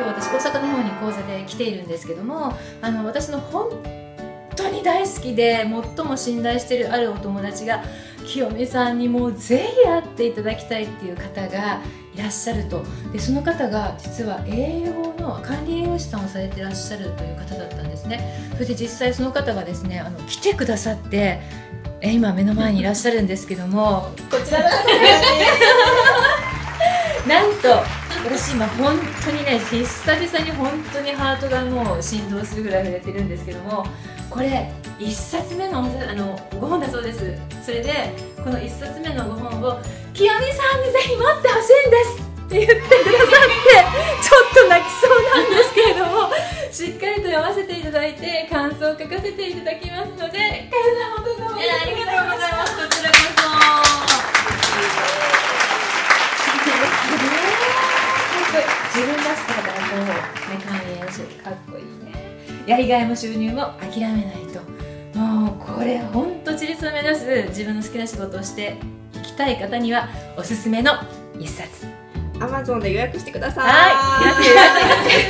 今日私大阪の方に講座で来ているんですけどもあの私の本当に大好きで最も信頼しているあるお友達が清美さんにもうぜひ会っていただきたいっていう方がいらっしゃると。でその方が実は栄養の管理栄養士さんをされてらっしゃるという方だったんですね。それで実際その方がですねあの来てくださってえ今目の前にいらっしゃるんですけどもこちらの方 なんと私今本当にね久々に本当にハートがもう振動するぐらい触れてるんですけどもこれ1冊目のあのご本だそうです。それでこの1冊目のご本を「清美さんにぜひ持ってほしいんです」って言ってくださってちょっと泣きそうなんですけれどもしっかりと読ませていただいて感想を書かせていただき自分らしさだからこうね寛永しかっこいい。ね。やりがいも収入も諦めないともうこれほんと自立を目指す自分の好きな仕事をしていきたい方にはおすすめの一冊。アマゾンで予約してください。はい、